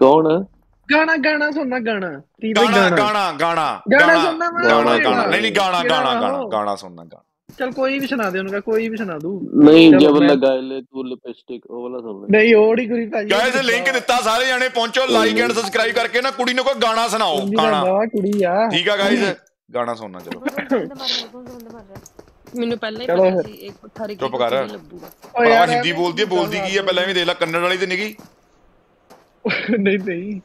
ਕੌਣ? ਗਾਣਾ ਗਾਣਾ ਸੁਣਨਾ ਗਾਣਾ। ਗਾਣਾ ਗਾਣਾ। ਗਾਣਾ ਗਾਣਾ ਸੁਣਨਾ ਗਾਣਾ ਗਾਣਾ ਨਹੀਂ ਨਹੀਂ ਗਾਣਾ ਗਾਣਾ ਗਾਣਾ ਗਾਣਾ ਸੁਣਨਾ ਗਾਣਾ। ਚਲ ਕੋਈ ਵੀ ਸੁਣਾ ਦੇ ਉਹਨੂੰ ਕਹ ਕੋਈ ਵੀ ਸੁਣਾ ਦੂ। ਨਹੀਂ ਜਬ ਲਗਾਏ ਲੈ ਤੂੰ ਲਿਪਸਟਿਕ ਉਹ ਵਾਲਾ ਸੁਣ ਲੈ। ਨਹੀਂ ਉਹ ਨਹੀਂ ਗੁਰੀ ਭਾਜੀ। ਗਾਇਸ ਲਿੰਕ ਦਿੱਤਾ ਸਾਰੇ ਜਾਣੇ ਪਹੁੰਚੋ ਲਾਈਕ ਐਂਡ ਸਬਸਕ੍ਰਾਈਬ ਕਰਕੇ ਨਾ ਕੁੜੀ ਨੂੰ ਕੋਈ ਗਾਣਾ ਸੁਣਾਓ ਗਾਣਾ। ਕੁੜੀ ਆ। ਠੀਕ ਆ ਗਾਇਸ ਗਾਣਾ ਸੁਣਨਾ ਚਲੋ। ਮੈਨੂੰ ਪਹਿਲਾਂ ਹੀ ਪਤਾ ਸੀ ਇੱਕ ਪੁੱਠਾ ਰਿਕੀ ਚੁੱਪ ਕਰ। ਹਿੰਦੀ ਬੋਲਦੀ ਹੈ ਬੋਲਦੀ ਕੀ ਹੈ? ਪਹਿਲਾਂ ਵੀ ਦੇਖ ਲੈ ਕੰਨੜ ਵਾਲੀ ਤੇ ਨਿਕੀ। ਨਹੀਂ ਨਹੀਂ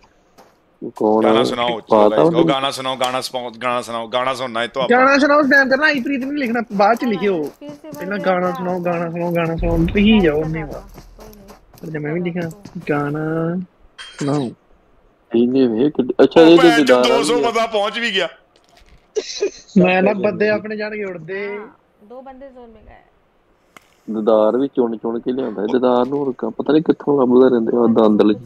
कौन गाना है सुनाओ पता चलो guys, नहीं। go गाना सुनाओ गाना सुनाओ गाना सुनाओ गाना सुनना है तो आप ਗਾਣਾ ਸੁਣਾਓ ਟਾਈਮ ਕਰਨਾ ਆਈ ਪ੍ਰੀਤ ਨੇ ਲਿਖਣਾ ਬਾਅਦ ਚ ਲਿਖਿਓ ਪਹਿਲਾਂ ਗਾਣਾ ਸੁਣਾਓ ਗਾਣਾ ਸੁਣਾਓ ਗਾਣਾ ਸੁਣਾਓ ਤੁਸੀਂ ਜਾਓ ਨਹੀਂ ਵਾ ਪਰ ਜੇ ਮੈਂ ਵੀ ਲਿਖਾਂ ਗਾਣਾ ਸੁਣਾਓ इन्हें वे कि- अच्छा ये जो ਭੈਣ ਚੋ दीदार 200 वाली है। ਬੰਦਾ ਪਹੁੰਚ ਵੀ ਗਿਆ ਮੈਂ ਨਾ ਬੰਦੇ ਆਪਣੇ ਜਾਣ ਕੇ ਉੜਦੇ दो बंदे जोन में गए ਦਦਾਰ ਵੀ ਚੁਣ ਚੁਣ ਕੇ ਲਿਆਉਂਦਾ ਹੈ ਦਦਾਰ ਨੂੰ ਰੁਕਾ ਪਤਾ ਨਹੀਂ ਕਿੱਥੋਂ ਲੱਭਦਾ ਰਹਿੰਦੇ ਉਹ ਦੰਦਲ ਚ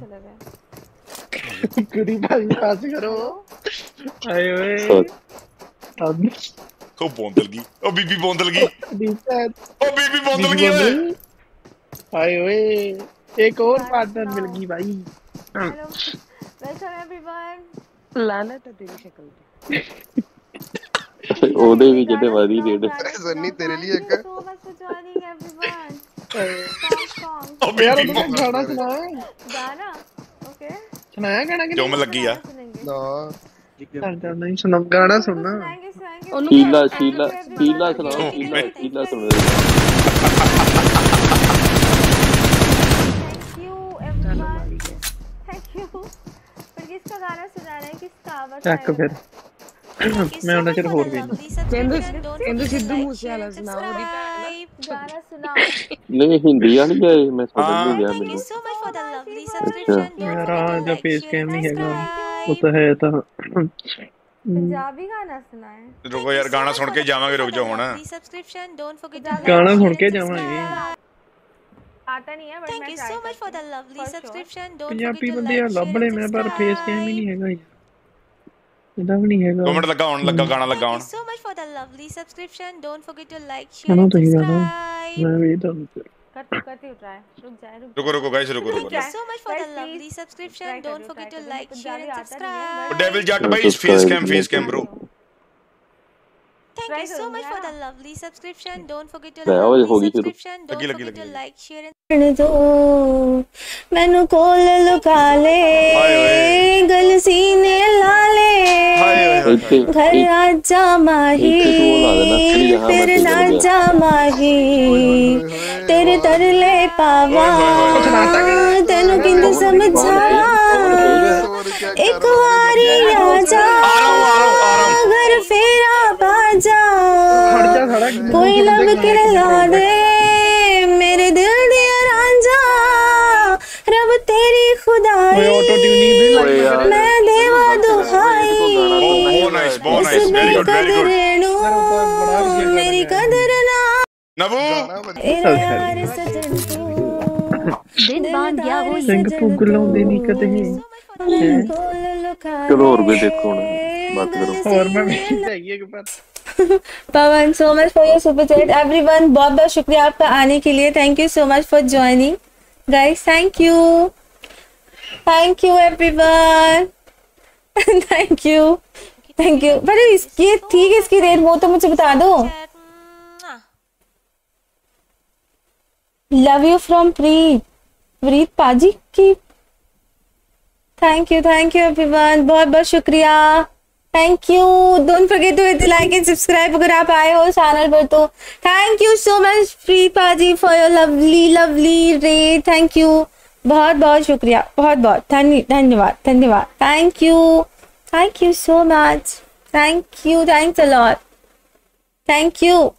चले गए ਕੁੜੀ ਭਾਜੀ ਪਾਸ ਕਰੋ ਆਏ ਓਏ ਸੱਚ। ਤਦ ਉਹ ਬੋਂਦਲ ਗਈ ਉਹ ਬੀਬੀ ਬੋਂਦਲ ਗਈ ਦੀ ਸੈਟ ਉਹ ਬੀਬੀ ਬੋਂਦਲ ਗਈ ਓਏ ਆਏ ਓਏ ਇੱਕ ਹੋਰ ਪਾਰਟਨਰ ਮਿਲ ਗਈ ਭਾਈ हेलो वेलकम एवरीवन ਲਾਨਤ ਹੈ ਤੇਰੀ ਸ਼ਕਲ ਤੇ ਉਹਦੇ ਵੀ ਜਿਹਦੇ ਵਾਦੀ ਦੇ ਦੇ सन्नी तेरे लिए एक so much for joining everyone song song ਉਹ ਯਾਰ ਬੀਬੀ ਉਹਦਾ ਬੋਂਦਲ ਗਾਣਾ ਸੁਣਾ गाना ओके ਸੁਣਾਇਆ ਗਾਣਾ ਕਿ ਚੁੰਮ ਲੱਗੀ ਆ सुनेंगे ना ਚੱਲ ਚੱਲ ਨਹੀਂ ਸੁਣਾ ਗਾਣਾ ਸੁਣਨਾ सुनाएंगे सुनाएंगे ਉਹਨੂੰ ਸ਼ੀਲਾ ਸ਼ੀਲਾ ਸ਼ੀਲਾ ਸੁਣਾਓ ਸ਼ੀਲਾ ਸ਼ੀਲਾ ਸੁਣੋ thank you everyone thank you पर किसका गाना सुना रहे हैं किसका आवाज ਚੱਕ ਫਿਰ ਮੈਂ ਉਹਨਾਂ ਚਿਰ ਹੋਰ ਵੀ ਕਹਿੰਦੇ ਕਹਿੰਦੇ ਸਿੱਧੂ ਮੂਸੇ ਵਾਲਾ ਸੁਣਾ ਉਹਦੀ ਭੈਣ गाना सुनाओ ਨਹੀਂ ਹਿੰਦੀ ਵਾਲੀ ਹੈ ਇਹ, ਮੈਂ ਸਮਝ ਹਾਂ। ਨਹੀਂ ਗਿਆ Thank you ਮੈਨੂੰ so much for the lovely अच्छा। subscription. Don't ਮੇਰਾ forget to ਜੋ like, face share, cam and ਨਹੀਂ ਹੈਗਾ subscribe. ਉਹ ਤਾਂ ਹੈ ਤਾਂ पंजाबी गाना सुनाए ਰੁਕੋ ਯਾਰ ਗਾਣਾ ਸੁਣ ਕੇ ਜਾਵਾਂਗੇ ਰੁਕ ਜਾਓ ਹੁਣ Lovely subscription. Don't forget to like, ਗਾਣਾ share, ਸੁਣ ਕੇ and ਜਾਵਾਂਗੇ subscribe. आता नहीं है बट Thank मैं you try so much for the करती हूँ, lovely for sure. subscription. Don't Punjabi forget to ਬੰਦੇ ਆ like, ਲੱਭ share, ਲਏ and ਮੈਂ ਪਰ ਫੇਸ ਕੈਮ ਹੀ subscribe. ਨਹੀਂ ਹੈਗਾ ਯਾਰ ਇਹਦਾ ਵੀ ਨਹੀਂ ਹੈਗਾ ਦੋ ਮਿੰਟ ਲੱਗਾ ਹੁਣ ਲੱਗਾ ਗਾਣਾ ਲੱਗਾ Thank ਹੁਣ you so much for the lovely subscription. Don't forget to like, share, ਸੁਣੋ and ਤੁਸੀਂ ਗਾਣਾ subscribe. ਮੈਂ ਵੀ ਤੁਹਾਨੂੰ करती हूँ करती हूँ ट्राई रुक जाए रुक ਰੁਕੋ ਰੁਕੋ ਗਾਇਸ ਰੁਕੋ ਰੁਕੋ Thank you so much for the Guys, lovely please subscription. try Don't करो, forget try to करो। like, मुझे share, and पंजाबी आता नहीं है, subscribe. ਡੈਵਿਲ ਜੱਟ ਬਾਈ face cam face cam bro Thank Try you so करूंगी much for ना। the lovely subscription. घर राजा माही फिर राजा माही तेरे तरले पावा तेन किंद समझा। एक वारी आजा घर फेरा बाजा। कोई लम किरला Pawan so much for your super chat everyone बहुत बहुत शुक्रिया आपका आने के लिए। Thank you so much for joining guys thank you thank you everyone thank you thank you पर इसकी ठीक है इसकी रेट वो तो मुझे बता दो love you from Preet Preet पाजी की thank you thank you everyone बहुत बहुत शुक्रिया thank you don't forget to hit like and subscribe अगर आप आए हो चैनल पर तो thank you so much Preet पाजी फॉर योर लवली लवली रे थैंक यू बहुत बहुत शुक्रिया बहुत बहुत धन्यवाद धन्यवाद thank you Thank you so much. Thank you. Thanks a lot. Thank you.